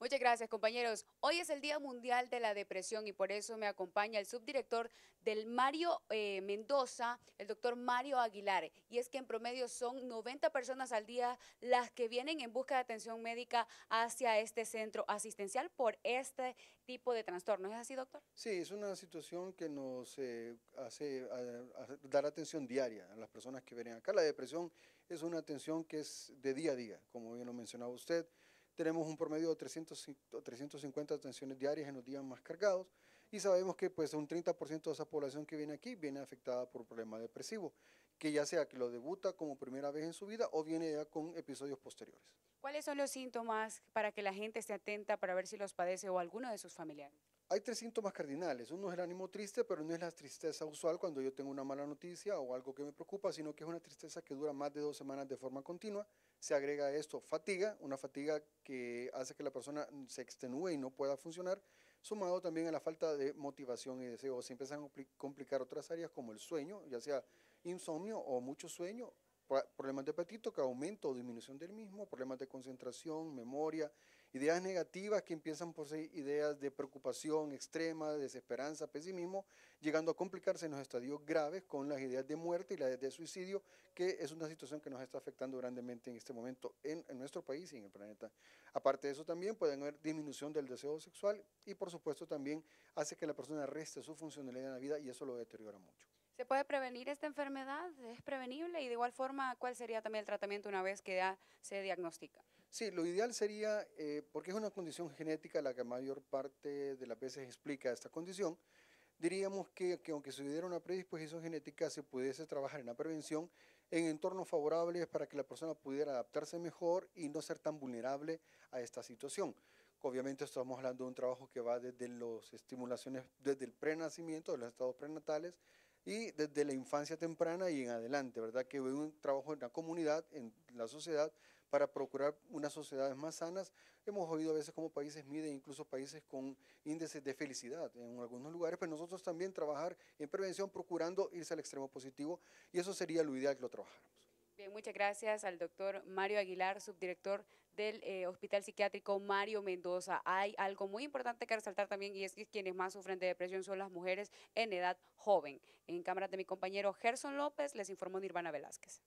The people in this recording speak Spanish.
Muchas gracias, compañeros. Hoy es el Día Mundial de la Depresión y por eso me acompaña el subdirector del Mario eh, Mendoza, el doctor Mario Aguilar. Y es que en promedio son 90 personas al día las que vienen en busca de atención médica hacia este centro asistencial por este tipo de trastorno. ¿Es así, doctor? Sí, es una situación que nos eh, hace dar atención diaria a las personas que vienen acá. La depresión es una atención que es de día a día, como bien lo mencionaba usted. Tenemos un promedio de 300, 350 atenciones diarias en los días más cargados y sabemos que pues un 30% de esa población que viene aquí viene afectada por problema depresivo, que ya sea que lo debuta como primera vez en su vida o viene ya con episodios posteriores. ¿Cuáles son los síntomas para que la gente esté atenta para ver si los padece o alguno de sus familiares? Hay tres síntomas cardinales. Uno es el ánimo triste, pero no es la tristeza usual cuando yo tengo una mala noticia o algo que me preocupa, sino que es una tristeza que dura más de dos semanas de forma continua se agrega a esto fatiga, una fatiga que hace que la persona se extenúe y no pueda funcionar, sumado también a la falta de motivación y deseo. Se empiezan a complicar otras áreas como el sueño, ya sea insomnio o mucho sueño, problemas de apetito, que aumento o disminución del mismo, problemas de concentración, memoria, ideas negativas que empiezan por ser ideas de preocupación extrema, desesperanza, pesimismo, llegando a complicarse en los estadios graves con las ideas de muerte y las de suicidio, que es una situación que nos está afectando grandemente en este momento en, en nuestro país y en el planeta. Aparte de eso también pueden haber disminución del deseo sexual y por supuesto también hace que la persona reste su funcionalidad en la vida y eso lo deteriora mucho. ¿Se puede prevenir esta enfermedad? ¿Es prevenible? Y de igual forma, ¿cuál sería también el tratamiento una vez que ya se diagnostica? Sí, lo ideal sería, eh, porque es una condición genética la que mayor parte de las veces explica esta condición, diríamos que, que aunque se hubiera una predisposición genética, se pudiese trabajar en la prevención en entornos favorables para que la persona pudiera adaptarse mejor y no ser tan vulnerable a esta situación. Obviamente estamos hablando de un trabajo que va desde las estimulaciones, desde el prenacimiento, de los estados prenatales, y desde la infancia temprana y en adelante, ¿verdad? Que un trabajo en la comunidad, en la sociedad, para procurar unas sociedades más sanas. Hemos oído a veces cómo países miden incluso países con índices de felicidad en algunos lugares, pero nosotros también trabajar en prevención procurando irse al extremo positivo y eso sería lo ideal que lo trabajáramos. Bien, muchas gracias al doctor Mario Aguilar, subdirector del eh, Hospital Psiquiátrico Mario Mendoza. Hay algo muy importante que resaltar también y es que quienes más sufren de depresión son las mujeres en edad joven. En cámara de mi compañero Gerson López les informó Nirvana Velázquez.